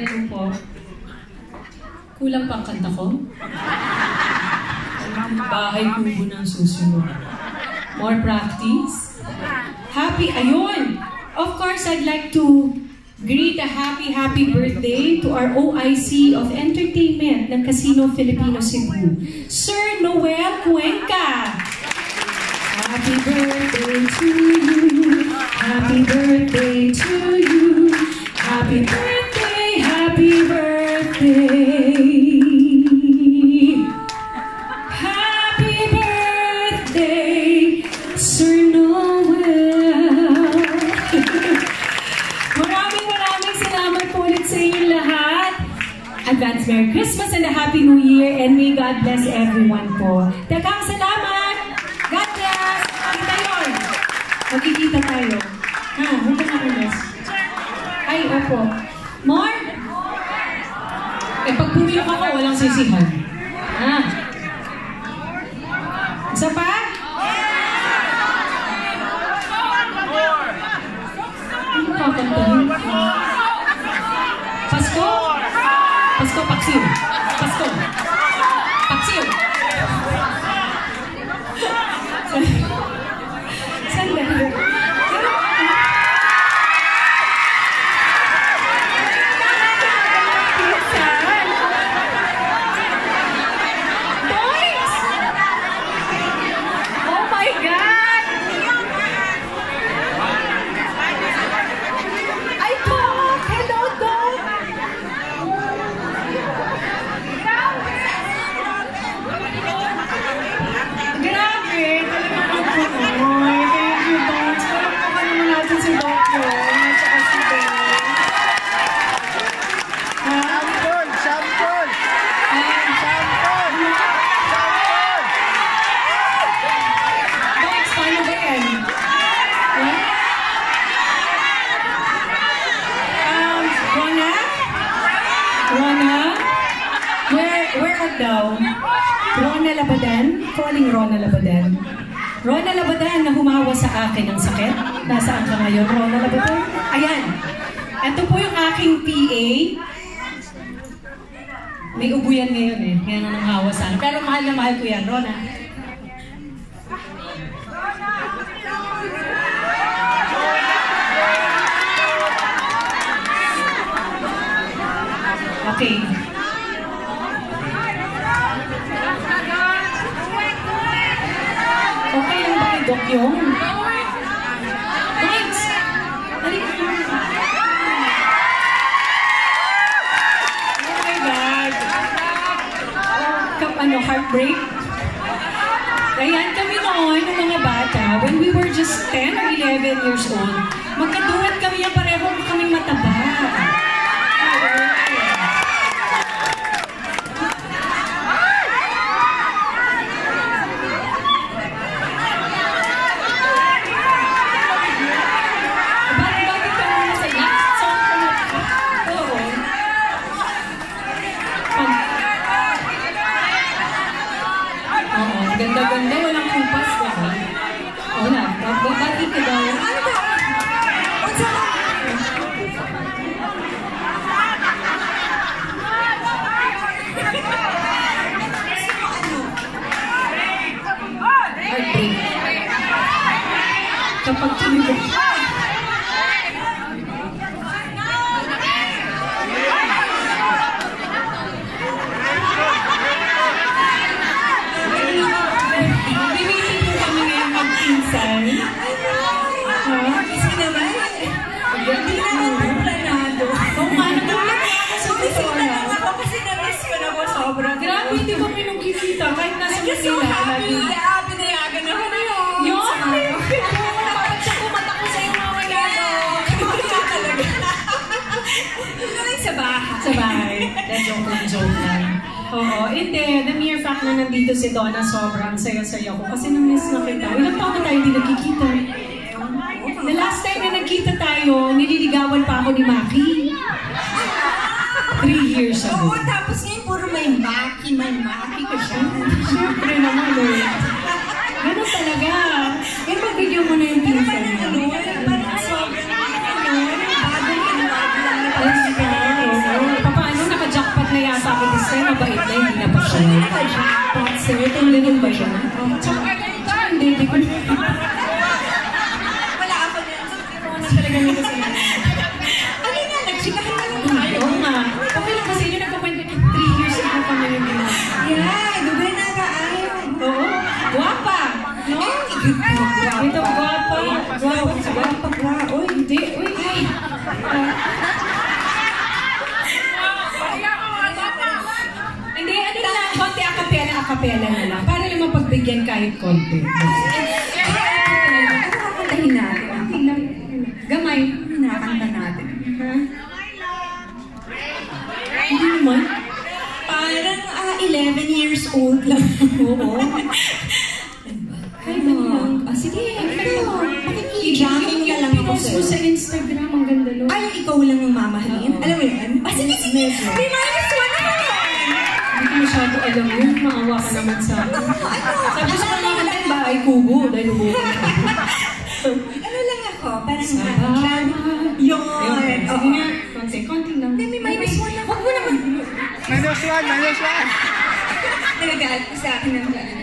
Hello po. Kulang pang kanta ko? Bahay kubo ng susunod. More practice? Happy, ayun! Of course, I'd like to greet a happy, happy birthday to our OIC of Entertainment ng Casino Filipino Cebu, Sir Noel Cuenca. Happy birthday to you. Happy birthday to you. Happy birthday, Advance Merry Christmas and a Happy New Year and may God bless everyone po. Dagang salamat! God bless! Kita yun! Tayo. Ha, huwag na. Ay, opo. More? Eh, pag pumiyok ako, walang sisihan. Ha? Isa pa? Ano kakantahin ko? Pasko? Pasko, paksiw. Pasko. Paksiw. Sandali. Pinsan. Boys! Oh my God! Ay, Doc! Hello, Doc! Grabe! Talagang ang Ay, thank you, Doc. Palakpakan naman natin si Doc yun. At saka si Doc. Ha? Sampol! Sampol! Ah, Sampol! Sampol! Doc, paano ba yan? Ha? Um, Rona? Rona? Where, where art thou? Rona Labadan? Calling Rona Labadan. Rona Labadan na humawa sa akin ng sakit. Nasaan ka ngayon, Rona Labadan? Ayan. Ito po yung aking PA. May ubo yan ngayon eh. Kaya na nanghawa sa akin. Pero mahal na mahal ko yan, Rona. Okay Doc yung? Thanks! Halika. Oh my God! Kap, ano, heartbreak? Ayan kami noon, ng mga bata, when we were just 10 or 11 years old, magkaduet kami yan pareho kaming mataba. Bakit bakit ka muna sa last song ko na? Oo. Pag... Oo, ganda-ganda, walang babati ka daw. Ano ba? Unsa ka? Heartbreak. Kapag tumibok. Lang, joke lang. Oo, hindi. The mere fact na nandito si Donna, sobrang saya-saya ko. Kasi namiss na kita. Ilang taon na tayo hindi nagkikita? The last time na nagkita tayo, nililigawan pa ako ni Maki. Three years ago. Oo, tapos ngayon puro may maki, may maki ka siya. Siyempre naman eh. Tsaka, hindi, hindi ko Wala ako din. So, ikaw na talaga nito sa Ano nga, nagsikahan na lang tayo. Oo nga. Okay lang kasi yun nagkakwento niya, three years ago kami yung ginawa. Yeah, gabi na ka ay. Oo. Guwapa. No? Ito, guwapa. Guwapa. Guwapa ka. Uy, Hindi, uy, ay. Hindi, ano na lang, konti akapela, akapela na lang. Lang mapagbigyan kahit konti. kakantahin natin? Lang. Gamay. Nakakanta natin? Hindi naman. Parang ah, 11 years old lang. Oo. Ay, ganun. Ah, sige, ano? I-jamming na lang ako mo sa sa'yo. Instagram, ang ganda lo. Ay, ikaw lang yung mamahalin? Alam mo yan? Ah, sige, sige. May minus one na naman. Hindi ko masyado alam yun. Maawa ka naman sa akin. Sabi sa mga kantin ba ay kubo dahil umuwi. Ano lang ako? Parang Sa ah, bahay. Yun. Sige nga. Konti, konti lang. Hindi, may minus one na. Huwag mo naman. Minus one, minus one. Nagagalit ko sa akin ng